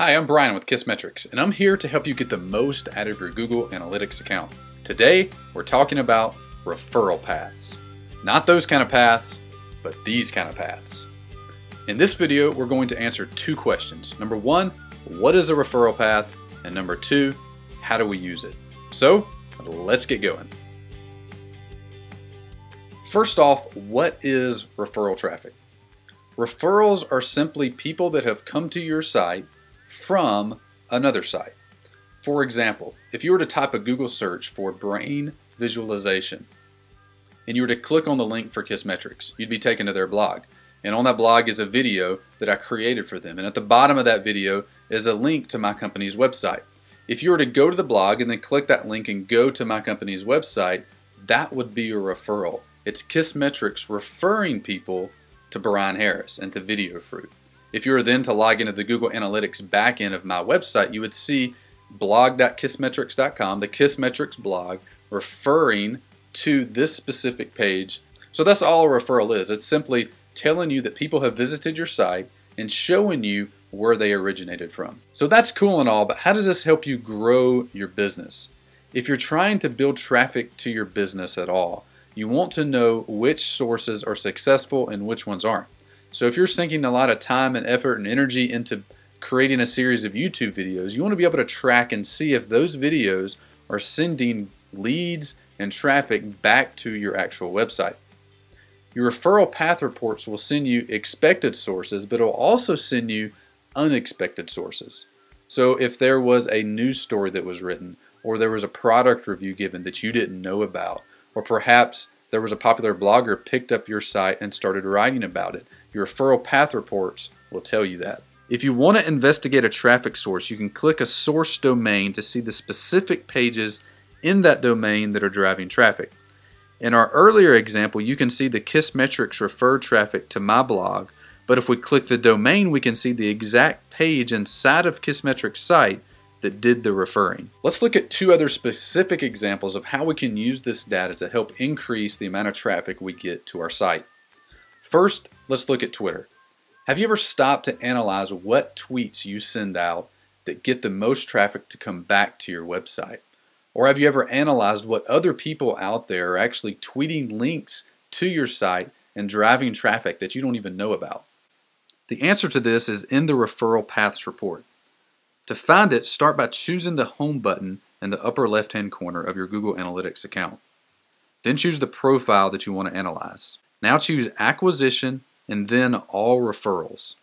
I'm Brian with Kissmetrics, and I'm here to help you get the most out of your Google Analytics account. Today, we're talking about referral paths. Not those kind of paths, but these kind of paths. In this video, we're going to answer two questions. Number one, what is a referral path? And number two, how do we use it? So, let's get going. First off, what is referral traffic? Referrals are simply people that have come to your site from another site. For example, if you were to type a Google search for brain visualization and you were to click on the link for Kissmetrics, you'd be taken to their blog. And on that blog is a video that I created for them. And at the bottom of that video is a link to my company's website. If you were to go to the blog and then click that link and go to my company's website, that would be a referral. It's Kissmetrics referring people to Brian Harris and to Video Fruit. If you were then to log into the Google Analytics backend of my website, you would see blog.kissmetrics.com, the Kissmetrics blog, referring to this specific page. So that's all a referral is. It's simply telling you that people have visited your site and showing you where they originated from. So that's cool and all, but how does this help you grow your business? If you're trying to build traffic to your business at all, you want to know which sources are successful and which ones aren't. So if you're sinking a lot of time and effort and energy into creating a series of YouTube videos, you want to be able to track and see if those videos are sending leads and traffic back to your actual website. Your referral path reports will send you expected sources, but it will also send you unexpected sources. So if there was a news story that was written, or there was a product review given that you didn't know about, or perhaps there was a popular blogger picked up your site and started writing about it, your referral path reports will tell you that. If you want to investigate a traffic source, you can click a source domain to see the specific pages in that domain that are driving traffic. In our earlier example, you can see the Kissmetrics refer traffic to my blog, but if we click the domain, we can see the exact page inside of Kissmetrics' site that did the referring. Let's look at two other specific examples of how we can use this data to help increase the amount of traffic we get to our site. First, let's look at Twitter. Have you ever stopped to analyze what tweets you send out that get the most traffic to come back to your website? Or have you ever analyzed what other people out there are actually tweeting links to your site and driving traffic that you don't even know about? The answer to this is in the Referral Paths report. To find it, start by choosing the Home button in the upper left hand corner of your Google Analytics account. Then choose the profile that you want to analyze. Now choose Acquisition and then all referrals.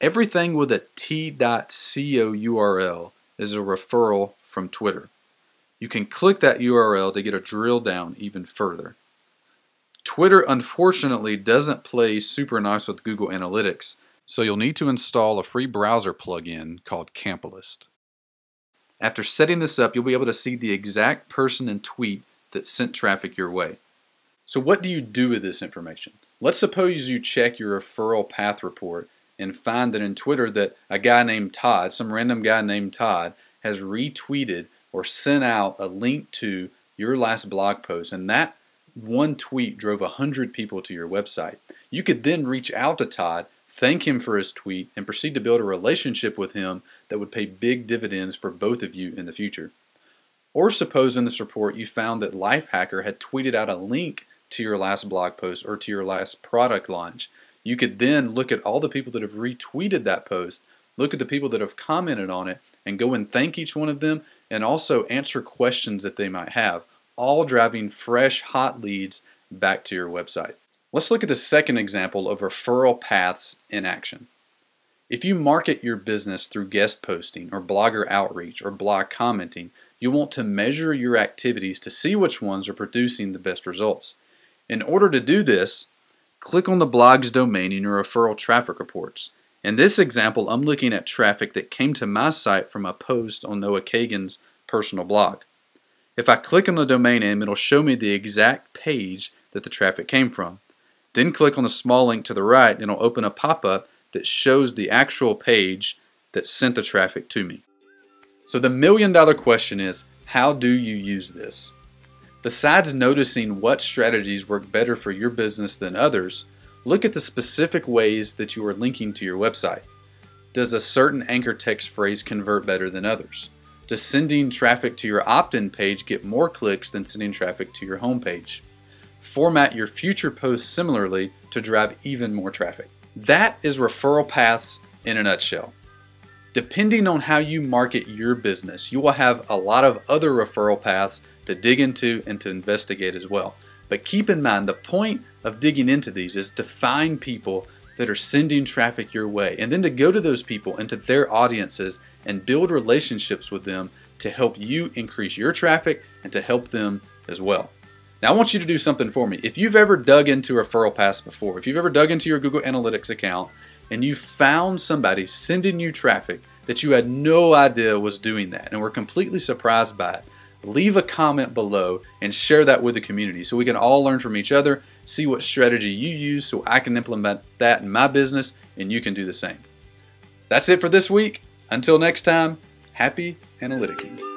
Everything with a t.co URL is a referral from Twitter. You can click that URL to get a drill down even further. Twitter unfortunately doesn't play super nice with Google Analytics, so you'll need to install a free browser plugin called Campalyst. After setting this up, you'll be able to see the exact person and tweet that sent traffic your way. So what do you do with this information? Let's suppose you check your referral path report and find that in Twitter that a guy named Todd, some random guy named Todd, has retweeted or sent out a link to your last blog post and that one tweet drove 100 people to your website. You could then reach out to Todd, thank him for his tweet, and proceed to build a relationship with him that would pay big dividends for both of you in the future. Or suppose in this report you found that Lifehacker had tweeted out a link to your last blog post or to your last product launch. You could then look at all the people that have retweeted that post, look at the people that have commented on it, and go and thank each one of them and also answer questions that they might have, all driving fresh, hot leads back to your website. Let's look at the second example of referral paths in action. If you market your business through guest posting or blogger outreach or blog commenting, you want to measure your activities to see which ones are producing the best results. In order to do this, click on the blog's domain in your referral traffic reports. In this example, I'm looking at traffic that came to my site from a post on Noah Kagan's personal blog. If I click on the domain name, it'll show me the exact page that the traffic came from. Then click on the small link to the right and it'll open a pop-up that shows the actual page that sent the traffic to me. So the million dollar question is, how do you use this? Besides noticing what strategies work better for your business than others, look at the specific ways that you are linking to your website. Does a certain anchor text phrase convert better than others? Does sending traffic to your opt in page get more clicks than sending traffic to your homepage? Format your future posts similarly to drive even more traffic. That is referral paths in a nutshell. Depending on how you market your business, you will have a lot of other referral paths to dig into and to investigate as well. But keep in mind, the point of digging into these is to find people that are sending traffic your way and then to go to those people and to their audiences and build relationships with them to help you increase your traffic and to help them as well. Now, I want you to do something for me. If you've ever dug into referral paths before, if you've ever dug into your Google Analytics account and you found somebody sending you traffic that you had no idea was doing that and were completely surprised by it, leave a comment below and share that with the community so we can all learn from each other, see what strategy you use so I can implement that in my business and you can do the same. That's it for this week. Until next time, happy analyticing.